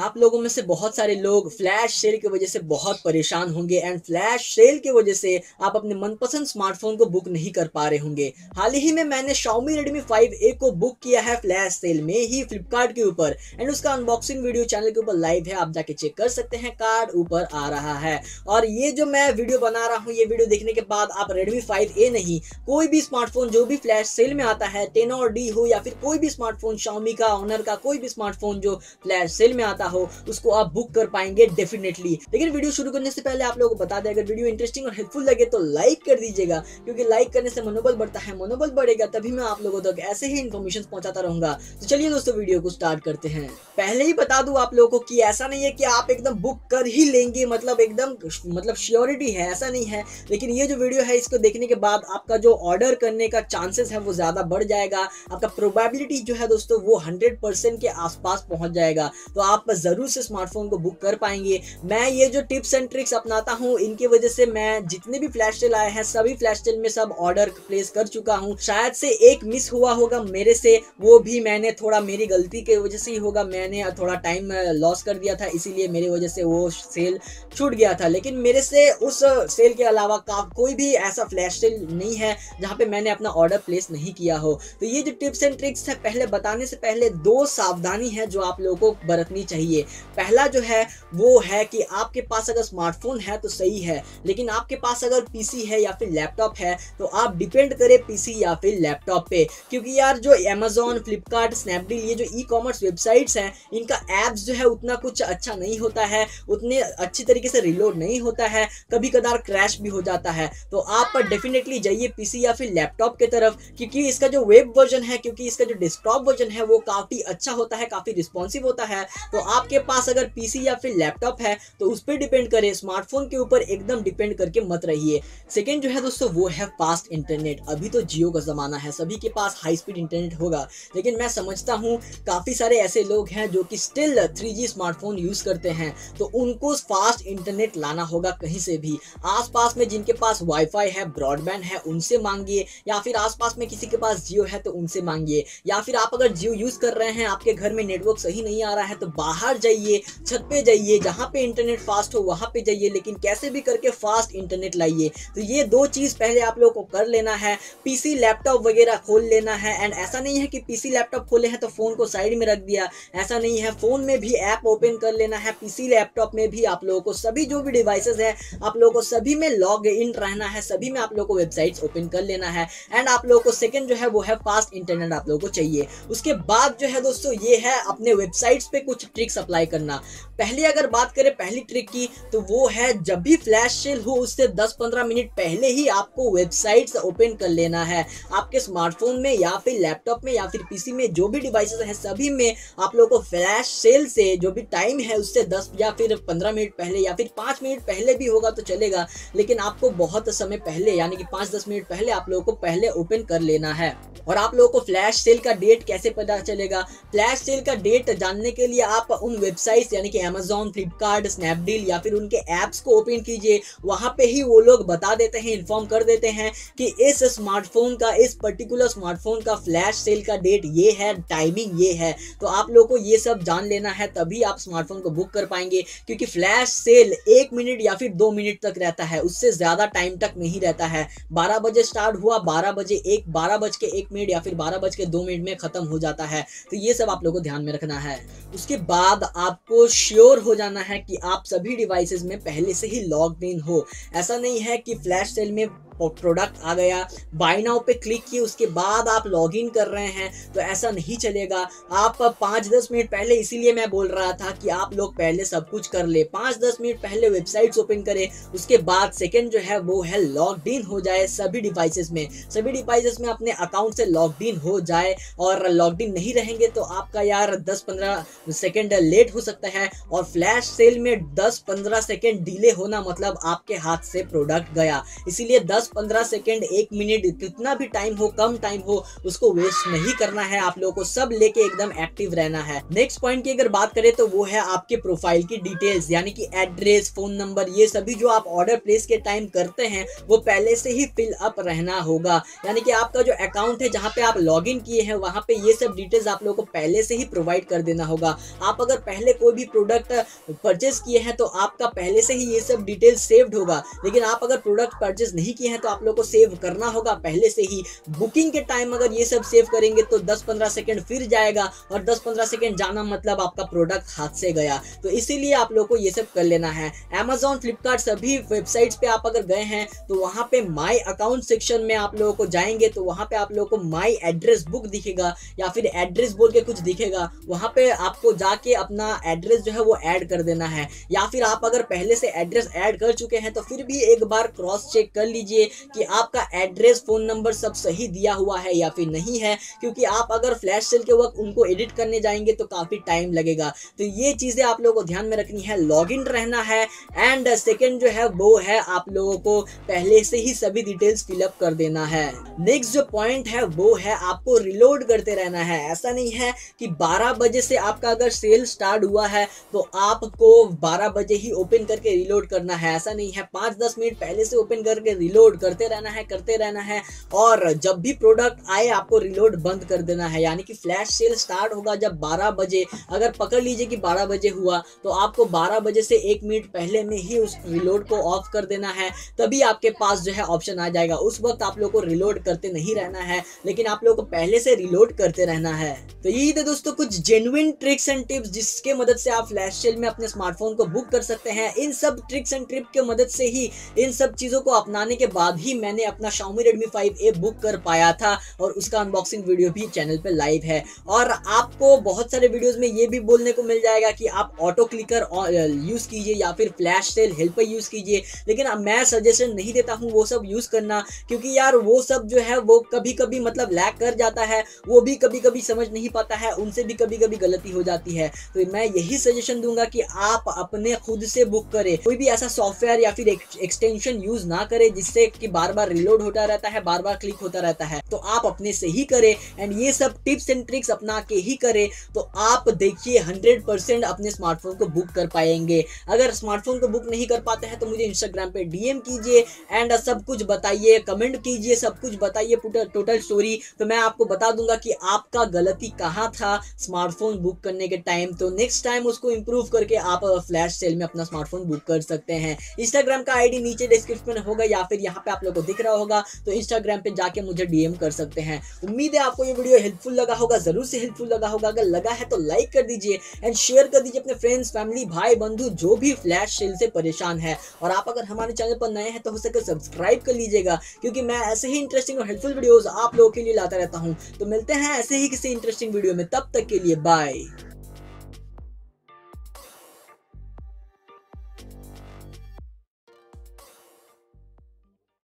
आप लोगों में से बहुत सारे लोग फ्लैश सेल की वजह से बहुत परेशान होंगे एंड फ्लैश सेल की वजह से आप अपने मनपसंद स्मार्टफ़ोन को बुक नहीं कर पा रहे होंगे। हाल ही में मैंने Xiaomi Redmi 5A को बुक किया है फ्लैश सेल में ही फ्लिपकार्ट के ऊपर। एंड उसका अनबॉक्सिंग वीडियो चैनल के ऊपर लाइव है, आप जाके चेक कर सकते हैं कार्ड ऊपर आ रहा है। और ये जो मैं वीडियो बना रहा हूँ, ये वीडियो देखने के बाद आप Redmi 5A नहीं, कोई भी स्मार्टफ़ोन जो भी फ्लैश सेल में आता है टेन और डी हो या फिर कोई भी स्मार्टफ़ोन Xiaomi का ऑनर का, कोई भी स्मार्टफ़ोन जो फ्लैश सेल में आता हो, उसको आप बुक कर पाएँगे डेफिनेटली लेकिन वीडियो शुरू करने से पहले आप लोगों को बता दें, अगर वीडियो इंटरेस्टिंग और हेल्पफुल लगे तो लाइक कर दीजिएगा, क्योंकि लाइक करने से मनोबल बढ़ता है, मनोबल बढ़ेगा, तभी मैं आप लोगों तक ऐसे ही इन्फॉर्मेशन पहुंचाता रहूँगा। तो चलिए दोस्तों वीडियो को स्टार्ट करते हैं। पहले ही बता दूँ आप लोगों को कि ऐसा नहीं है कि आप एकदम बुक कर ही लेंगे मतलब एकदम मतलब श्योरिटी है, ऐसा नहीं है। लेकिन ये जो वीडियो है, इसको देखने के बाद आपका जो ऑर्डर करने का चांसेस है, वो ज़्यादा बढ़ जाएगा। आपका प्रोबेबिलिटी जो है दोस्तों, वो हंड्रेड के आसपास पहुँच जाएगा। तो आप ज़रूर से स्मार्टफ़ोन को बुक कर पाएँगे। मैं ये जो टिप्स एंड ट्रिक्स अपनाता हूँ, इनकी वजह से मैं जितने भी फ्लैश सेल आए हैं, सभी फ्लैश सेल में सब ऑर्डर प्लेस कर चुका हूँ। शायद से एक मिस हुआ होगा मेरे से, वो भी मैंने थोड़ा मेरी गलती की वजह से ही होगा। मैंने थोड़ा टाइम लॉस कर दिया था, इसीलिए मेरी वजह से वो सेल छूट गया था। लेकिन मेरे से उस सेल के अलावा का, कोई भी ऐसा फ्लैश सेल नहीं है, जहाँ पे मैंने अपना ऑर्डर प्लेस नहीं किया हो। तो ये जो टिप्स एंड ट्रिक्स है, पहले बताने से पहले दो सावधानी है जो आप लोगों को बरतनी चाहिए। पहला जो है, वो है कि आपके पास अगर स्मार्टफ़ोन है तो सही है, लेकिन आपके पास अगर पीसी है या फिर लैपटॉप है तो आप डिपेंड करें पीसी या फिर लैपटॉप पे। क्योंकि यार जो अमेजोन फ्लिपकार्ट स्नैपडील ये जो ई कॉमर्स वेबसाइट्स हैं, इनका एप्स जो है उतना कुछ अच्छा नहीं होता है, उतने अच्छी तरीके से रिलोड नहीं होता है कभी कदार क्रैश भी हो जाता है। तो आप डेफिनेटली जाइए पीसी या फिर लैपटॉप के तरफ़, क्योंकि इसका जो वेब वर्जन है, क्योंकि इसका जो डेस्कटॉप वर्जन है, वो काफ़ी अच्छा होता है, काफ़ी रिस्पॉन्सिव होता है तो आपके पास अगर पीसी या फिर लैपटॉप है तो उस पर डिपेंड करें। स्मार्टफ़ोन के ऊपर एकदम डिपेंड करके मत रहिए। सेकेंड जो है दोस्तों, वो है फास्ट इंटरनेट। अभी तो जियो का ज़माना है, सभी के पास हाई स्पीड इंटरनेट होगा। लेकिन मैं समझता हूँ, काफ़ी सारे ऐसे लोग हैं जो कि स्टिल थ्री स्मार्टफ़ोन यूज़ करते हैं तो उनको फास्ट इंटरनेट लाना होगा कहीं से भी। आसपास में जिनके पास वाईफाई है ब्रॉडबैंड है, उनसे मांगिए। या फिर आसपास में किसी के पास जियो है तो उनसे मांगिए। या फिर आप अगर जियो यूज़ कर रहे हैं, आपके घर में नेटवर्क सही नहीं आ रहा है तो बाहर जाइए, छत पे जाइए, जहाँ पे इंटरनेट फास्ट हो, वहाँ पे जाइए, लेकिन कैसे भी करके फास्ट इंटरनेट लाइए। तो ये दो चीज़ पहले आप लोगों को कर लेना है पीसी लैपटॉप वगैरह खोल लेना है एंड ऐसा नहीं है कि पीसी लैपटॉप खोले हैं तो फ़ोन को साइड में रख दिया, ऐसा नहीं है। फ़ोन में भी ऐप ओपन कर लेना है पीसी लैपटॉप में भी आप लोगों को सभी जो भी डिवाइसेस है, आप लोगों को सभी में लॉग इन रहना है, सभी में आप लोगों को वेबसाइट्स ओपन कर लेना है एंड आप लोगों को सेकेंड जो है वो है फास्ट इंटरनेट आप लोगों को चाहिए। उसके बाद जो है दोस्तों, ये है अपने वेबसाइट्स पे कुछ ट्रिक्स अप्लाई करना। पहले अगर बात करें पहली ट्रिक की तो वो है जब भी फ्लैश सेल हो, उससे 10-15 मिनट पहले ही आपको वेबसाइट्स ओपन कर लेना है। आपके स्मार्टफ़ोन में या फिर लैपटॉप में या फिर पीसी में, जो भी डिवाइसेस हैं, सभी में आप लोगों को फ्लैश सेल से जो भी टाइम है, उससे 10 या फिर 15 मिनट पहले या फिर 5 मिनट पहले भी होगा तो चलेगा, लेकिन आपको बहुत समय पहले, यानी कि 5-10 मिनट पहले आप लोगों को पहले ओपन कर लेना है। और आप लोगों को फ्लैश सेल का डेट कैसे पता चलेगा? फ्लैश सेल का डेट जानने के लिए आप उन वेबसाइट्स यानी कि अमेजोन फ्लिपकार्ट स्नैपडील या फिर उनके ऐप्स को ओपन कीजिए, वहाँ पे ही वो लोग बता देते हैं इन्फॉर्म कर देते हैं कि इस स्मार्टफ़ोन का, इस पर्टिकुलर स्मार्टफ़ोन का फ्लैश सेल का डेट ये है टाइमिंग ये है। तो आप लोग को ये सब जान लेना है, तभी आप स्मार्टफ़ोन को बुक कर पाएँगे, क्योंकि फ्लैश सेल एक मिनट या फिर दो मिनट तक रहता है, उससे ज़्यादा टाइम तक नहीं रहता है। बारह बजे स्टार्ट हुआ, बारह बजे एक, बारह बज के एक मिनट या फिर बारह बज के दो मिनट में ख़त्म हो जाता है। तो ये सब आप लोग को ध्यान में रखना है। उसके बाद आपको श्योर हो जाना है कि आप सभी डिवाइसेस में पहले से ही लॉग इन हो। ऐसा नहीं है कि फ्लैश सेल में प्रोडक्ट आ गया। बाय नाउ पे क्लिक किए, उसके बाद आप लॉग इन कर रहे हैं तो ऐसा नहीं चलेगा। आप पाँच दस मिनट पहले इसीलिए मैं बोल रहा था कि आप लोग पहले सब कुछ कर ले। पाँच दस मिनट पहले वेबसाइट्स ओपन करें, उसके बाद सेकेंड जो है वो है लॉग इन हो जाए सभी डिवाइसेस में। सभी डिवाइसेस में अपने अकाउंट से लॉग इन हो जाए और लॉग इन नहीं रहेंगे तो आपका यार दस पंद्रह सेकेंड लेट हो सकता है और फ्लैश सेल में दस पंद्रह सेकेंड डिले होना मतलब आपके हाथ से प्रोडक्ट गया। इसीलिए दस पंद्रह सेकेंड, एक मिनट कितना भी टाइम हो, कम टाइम हो, उसको वेस्ट नहीं करना है। आप लोगों को सब लेके एकदम एक्टिव रहना है। नेक्स्ट पॉइंट की अगर बात करें तो वो है आपके प्रोफ़ाइल की डिटेल्स यानी कि एड्रेस फ़ोन नंबर ये सभी जो आप ऑर्डर प्लेस के टाइम करते हैं, वो पहले से ही फिल अप रहना होगा। यानी कि आपका जो अकाउंट है, जहाँ पे आप लॉग इन किए हैं, वहाँ पे ये सब डिटेल्स आप लोगों को पहले से ही प्रोवाइड कर देना होगा। आप अगर पहले कोई भी प्रोडक्ट परचेज किए हैं तो आपका पहले से ही ये सब डिटेल सेव्ड होगा। लेकिन आप अगर प्रोडक्ट परचेज नहीं किए हैं तो आप लोग को सेव करना होगा। पहले से ही बुकिंग के टाइम अगर ये सब सेव करेंगे तो 10-15 सेकंड फिर जाएगा और 10-15 सेकंड जाना मतलब आपका प्रोडक्ट हाथ से गया। तो इसीलिए आप लोग को ये सब कर लेना है। अमेजोन फ्लिपकार्ट सभी वेबसाइट्स पे आप अगर गए हैं तो वहाँ पे माई अकाउंट सेक्शन में आप लोगों को जाएँगे तो वहाँ पे आप लोगों को माई एड्रेस बुक दिखेगा या फिर एड्रेस बोल के कुछ दिखेगा। वहाँ पे आपको जाके अपना एड्रेस जो है वो ऐड कर देना है। या फिर आप अगर पहले से एड्रेस ऐड कर चुके हैं तो फिर भी एक बार क्रॉस चेक कर लीजिए। कि आपका एड्रेस फ़ोन नंबर सब सही दिया हुआ है या फिर नहीं है, क्योंकि आप अगर फ्लैश सेल के वक्त उनको एडिट करने जाएँगे तो काफ़ी टाइम लगेगा। तो ये चीज़ें आप लोगों को ध्यान में रखनी है लॉग रहना है एंड सेकेंड जो है वो है आप लोगों को पहले से ही सभी डिटेल्स फिलअप कर देना है। नेक्स्ट जो पॉइंट है वो है आपको रिलोड करते रहना है। ऐसा नहीं है कि 12 बजे से आपका अगर सेल स्टार्ट हुआ है तो आपको 12 बजे ही ओपन करके रिलोड करना है। ऐसा नहीं है। पाँच दस मिनट पहले से ओपन करके रिलोड करते रहना है, करते रहना है और जब भी प्रोडक्ट आए, आपको रिलोड बंद कर देना है। यानी कि फ्लैश सेल स्टार्ट होगा जब 12 बजे। अगर पकड़ लीजिए कि 12 बजे हुआ तो आपको 12 बजे से एक मिनट पहले में ही उस रिलोड को ऑफ़ कर देना है। तभी आपके पास जो है ऑप्शन आ जाएगा। उस वक्त आप लोग को रिलोड करते नहीं रहना है, लेकिन आप लोग को पहले से रिलोड करते रहना है। तो यही थे दोस्तों कुछ जेनुइन ट्रिक्स एंड टिप्स जिसके मदद से आप फ्लैश सेल में अपने स्मार्टफ़ोन को बुक कर सकते हैं। इन सब ट्रिक्स एंड ट्रिप के मदद से ही इन सब चीज़ों को अपनाने के बाद ही मैंने अपना Xiaomi Redmi 5A बुक कर पाया था और उसका अनबॉक्सिंग वीडियो भी चैनल पे लाइव है। और आपको बहुत सारे वीडियोस में ये भी बोलने को मिल जाएगा कि आप ऑटो क्लिकर यूज़ कीजिए या फिर फ्लैश सेल हेल्पर यूज़ कीजिए। लेकिन मैं सजेशन नहीं देता हूँ वो सब यूज़ करना, क्योंकि यार वो सब जो है वो कभी कभी मतलब लैक कर जाता है, वो भी कभी कभी समझ नहीं पाता है, उनसे भी कभी कभी गलती हो जाती है। तो मैं यही सजेशन दूँगा कि आप अपने खुद से बुक करें। कोई भी ऐसा सॉफ्टवेयर या फिर एक्सटेंशन यूज़ ना करें जिससे कि बार बार रिलोड होता रहता है बार बार क्लिक होता रहता है। तो आप अपने से ही करें एंड ये सब टिप्स एंड ट्रिक्स अपना के ही करें तो आप देखिए हंड्रेड परसेंट अपने स्मार्टफ़ोन को बुक कर पाएँगे। अगर स्मार्टफ़ोन को बुक नहीं कर पाते हैं तो मुझे इंस्टाग्राम पे डीएम कीजिए एंड सब कुछ बताइए कमेंट कीजिए, सब कुछ बताइए टोटल स्टोरी तो मैं आपको बता दूँगा कि आपका गलती कहाँ था स्मार्टफ़ोन बुक करने के टाइम तो नेक्स्ट टाइम उसको इम्प्रूव करके आप फ्लैश सेल में अपना स्मार्टफ़ोन बुक कर सकते हैं। इंस्टाग्राम का आईडी नीचे डिस्क्रिप्शन होगा या फिर यहाँ पे आप लोग को दिख रहा होगा तो इंस्टाग्राम पे जाके मुझे डीएम कर सकते हैं। उम्मीद है आपको ये वीडियो हेल्पफुल लगा होगा, ज़रूर से हेल्पफुल लगा होगा। अगर लगा है तो लाइक कर दीजिए एंड शेयर कर दीजिए अपने फ्रेंड्स फैमिली भाई, बंधु, जो भी फ्लैश सेल से परेशान है। और आप अगर हमारे चैनल पर नए हैं तो हो सके सब्सक्राइब कर लीजिएगा, क्योंकि मैं ऐसे ही इंटरेस्टिंग और हेल्पफुल वीडियोस आप लोगों के लिए लाता रहता हूँ। तो मिलते हैं ऐसे ही किसी इंटरेस्टिंग वीडियो में, तब तक के लिए बाय